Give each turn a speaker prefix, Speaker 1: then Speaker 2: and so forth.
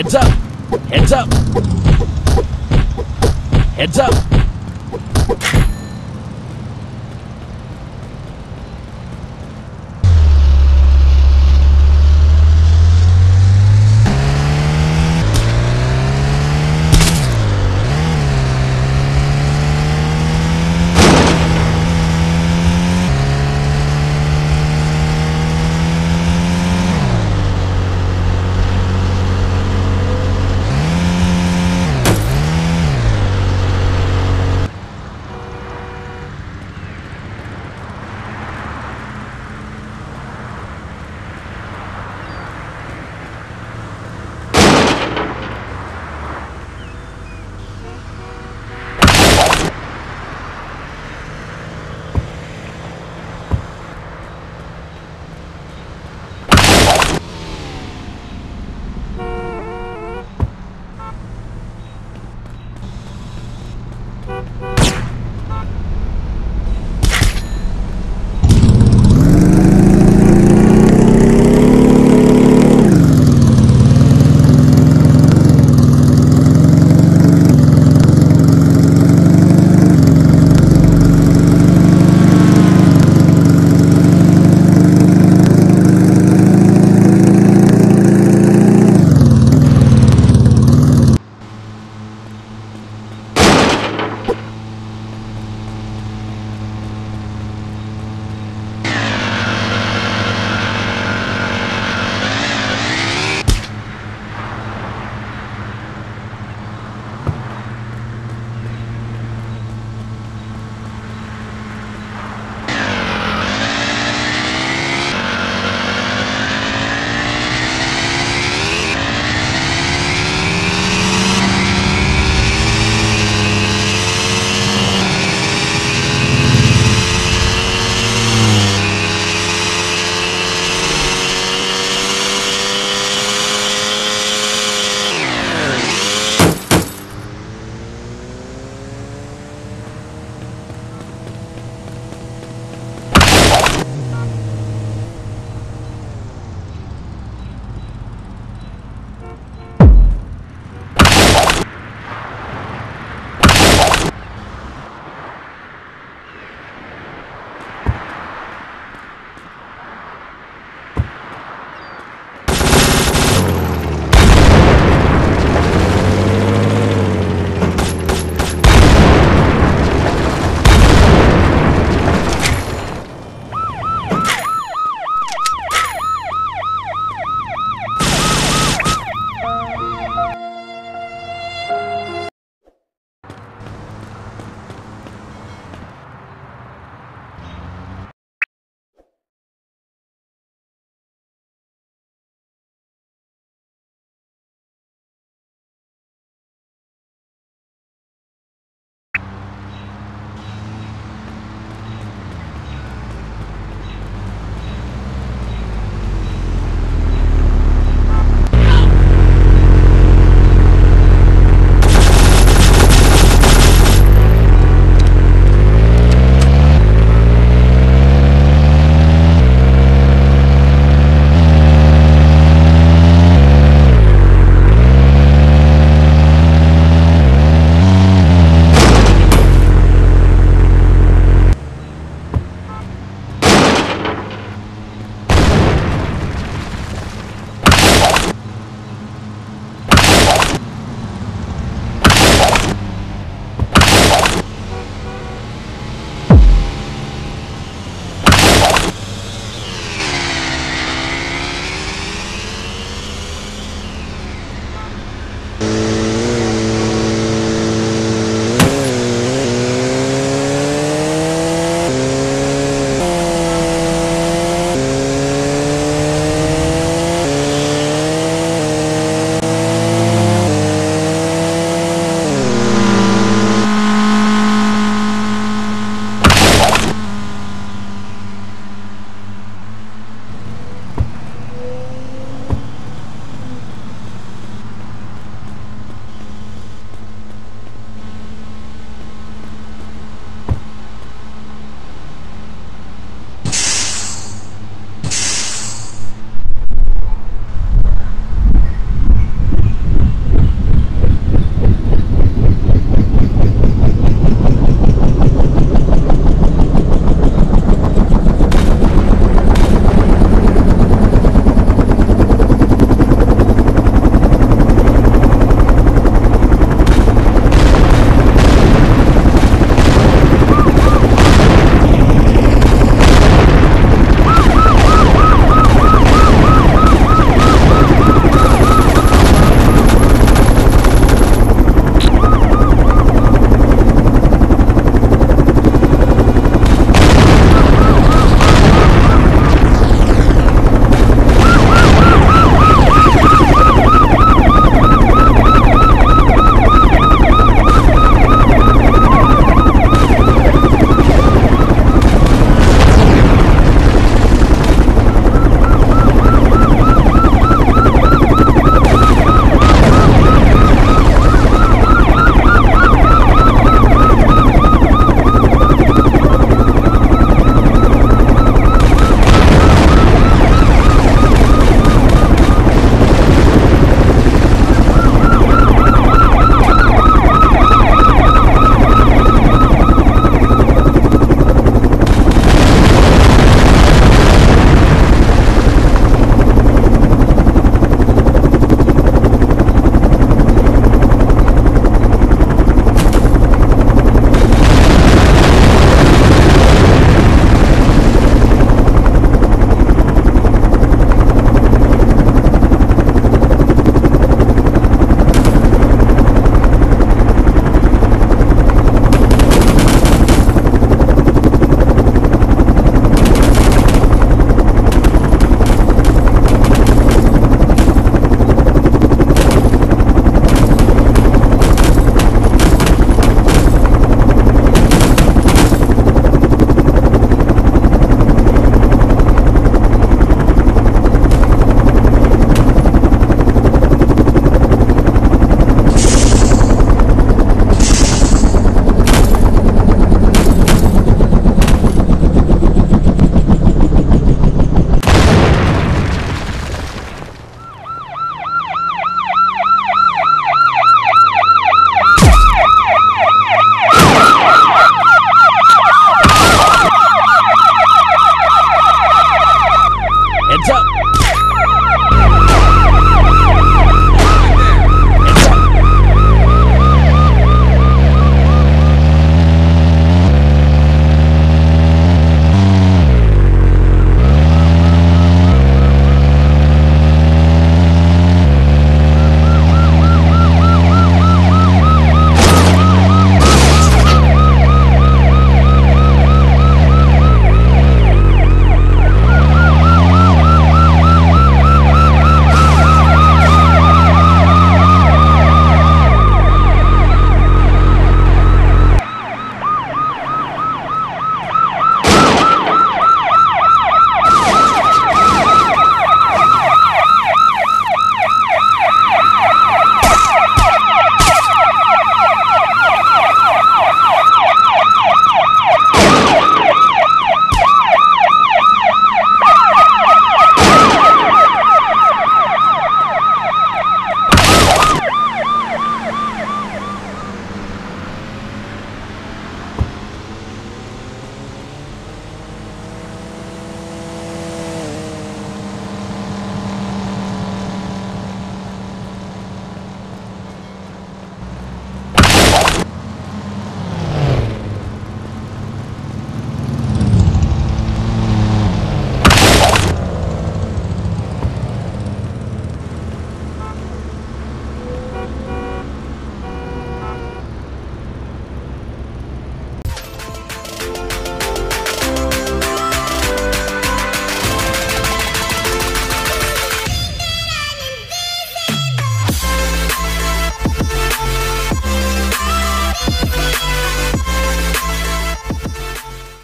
Speaker 1: Heads up. Heads up. Heads up.